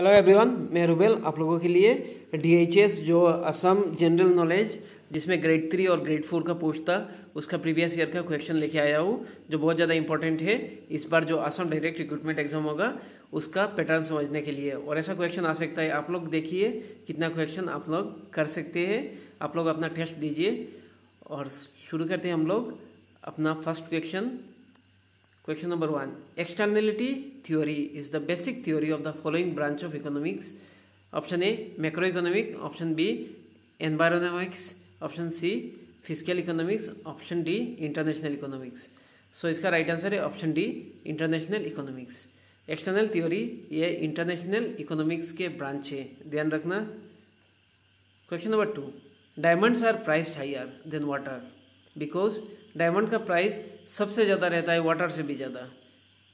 Hello everyone मैं रुबेल, आप लोगों के लिए डीएचएस जो असम जनरल नॉलेज जिसमें ग्रेड थ्री और ग्रेड फोर का पोस्ट था उसका प्रीवियस ईयर का क्वेश्चन लेके आया हूँ, जो बहुत ज़्यादा इंपॉर्टेंट है। इस बार जो असम डायरेक्ट रिक्रूटमेंट एग्ज़ाम होगा, उसका पैटर्न समझने के लिए। और ऐसा क्वेश्चन आ सकता है, आप लोग देखिए कितना क्वेश्चन आप लोग कर सकते हैं। आप लोग अपना टेस्ट दीजिए। और शुरू करते हैं हम लोग अपना first question Question number one Externality theory is the basic theory of the following branch of economics. Option A macroeconomic, option B environnomics, option C fiscal economics, option D international economics. So इसका right answer है option D international economics external theory ये international economics के branch है ध्यान रखना question number two diamonds are priced higher than water because diamond का price सबसे ज़्यादा रहता है वाटर से भी ज़्यादा।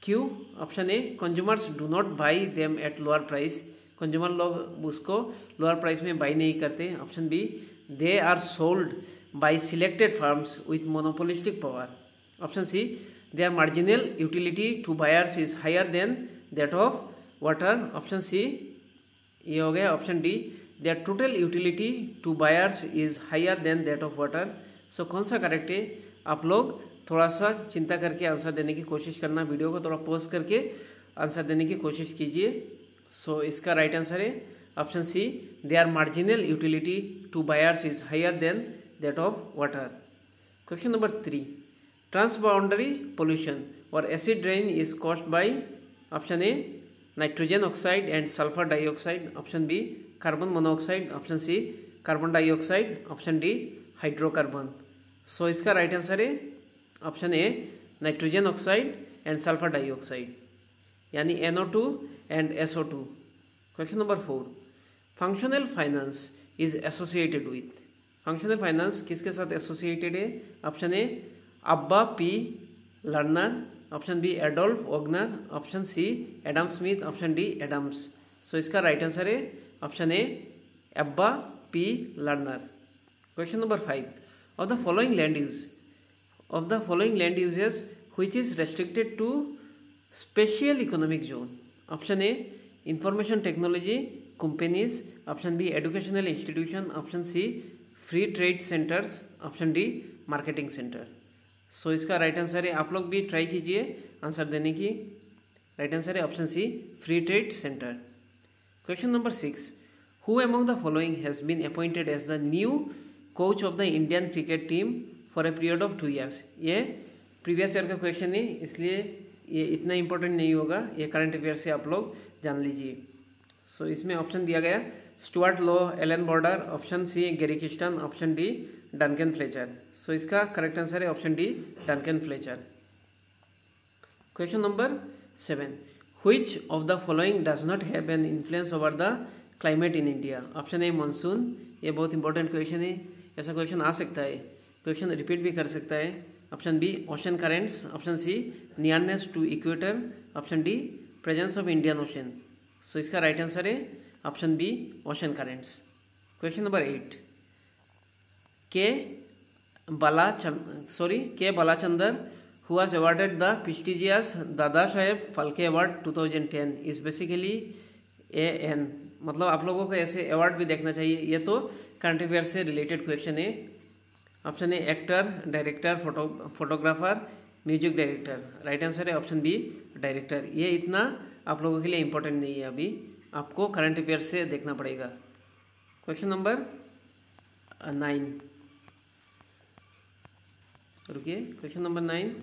क्यों? Option A consumers do not buy them at lower price consumer लोग उसको लोअर प्राइस में बाई नहीं करते। Option B they are sold by selected firms with monopolistic power option C they are marginal utility to buyers is higher than that of water option C ये हो गया। Option D their total utility to buyers is higher than that of water so कौन सा correct है? आप लोग थोड़ा सा चिंता करके आंसर देने की कोशिश करना वीडियो को थोड़ा पोस्ट करके आंसर देने की कोशिश कीजिए। सो so, इसका राइट आंसर है option C they are marginal utility to buyers is higher than that of water question number three transboundary pollution और acid rain is caused by option A nitrogen oxide and sulphur dioxide option B carbon monoxide option C carbon dioxide option D hydrocarbon so इसका right answer है option A nitrogen oxide and sulphur dioxide यानी NO2 and SO2 question number four functional finance is associated with functional finance किसके साथ associated है? Option A Abba P Lerner option B Adolf Wagner option C Adam Smith option D Adams so इसका right answer है option A Abba P Lerner question number five of the following land use of the following land uses which is restricted to special economic zone option a information technology companies option b educational institution option c free trade centers option d marketing center so इसका right answer है आप लोग भी try कीजिए answer देने की right answer है option C free trade centre question number six who among the following has been appointed as the new coach of the Indian cricket team for a period of two years ये previous year का question है इसलिए ये इतना important नहीं होगा। ये current affair से आप लोग जान लीजिए। सो so, इसमें ऑप्शन दिया गया। Stuart Law Allan Border option C Gary Kirsten option D Duncan Fletcher so इसका करेक्ट आंसर है option D Duncan Fletcher question number seven which of the following does not have an influence over the climate in India option A monsoon ये बहुत important question है। ऐसा question आ सकता है। Question repeat भी कर सकता है। Option B ocean currents option C nearness to equator option D presence of Indian ocean so इसका राइट आंसर है। Option B ocean currents question number eight K Bala sorry K Balachander who was awarded the prestigious Dada Saheb Phalke Award 2010 is basically a an मतलब आप लोगों को ऐसे award भी देखना चाहिए। ये तो करंट अफेयर से रिलेटेड क्वेश्चन है option A actor director photo photographer music director right answer है ऑप्शन बी डायरेक्टर ये इतना आप लोगों के लिए इंपॉर्टेंट नहीं है अभी। आपको करंट अफेयर से देखना पड़ेगा। क्वेश्चन नंबर नाइन रुकिए। Question number nine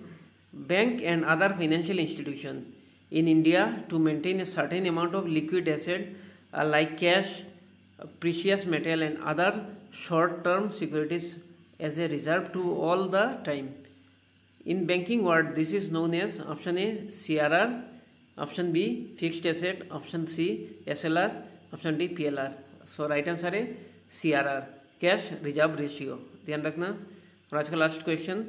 bank and other financial institution in India to maintain a certain amount of liquid asset like uh, precious metal and other short-term securities as a reserve to all the time. In banking world, this is known as option A CRR, option B fixed asset, option C SLR, option D PLR. So right answer है CRR cash reserve ratio. ध्यान रखना और आज का last question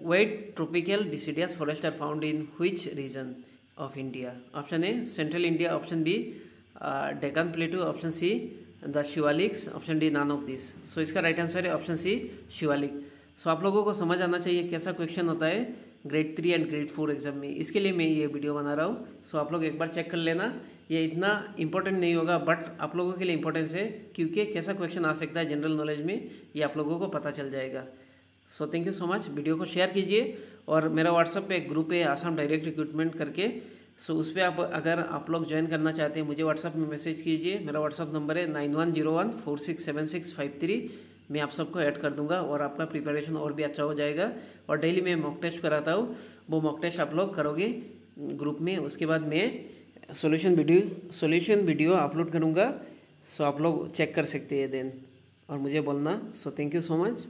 Wide tropical deciduous forests are found in which region of India? Option A Central India, option B Deccan Plateau, option C the Shivaliks, option D none of these. So इसका right answer है option C Shivalik so आप लोगों को समझ आना चाहिए कैसा question होता है grade three and grade four exam में। इसके लिए मैं ये वीडियो बना रहा हूँ। सो आप लोग एक बार चेक कर लेना। ये इतना इंपॉर्टेंट नहीं होगा बट आप लोगों के लिए इंपॉर्टेंस है क्योंकि कैसा क्वेश्चन आ सकता है जनरल नॉलेज में ये आप लोगों को पता चल जाएगा। So thank you so much video को शेयर कीजिए और मेरा व्हाट्सअप पे एक ग्रुप है आसाम डायरेक्ट रिक्रूटमेंट करके। सो उस पर आप अगर आप लोग ज्वाइन करना चाहते हैं, मुझे व्हाट्सअप में मैसेज कीजिए। मेरा व्हाट्सअप नंबर है nine one zero one four six seven six five three. मैं आप सबको ऐड कर दूँगा और आपका प्रिपरेशन और भी अच्छा हो जाएगा। और डेली मैं मॉक टेस्ट कराता हूँ। वो मॉक टेस्ट आप लोग करोगे ग्रुप में। उसके बाद मैं solution video solution video upload करूँगा। सो आप लोग चेक कर सकते हैं देन और मुझे बोलना। So thank you so much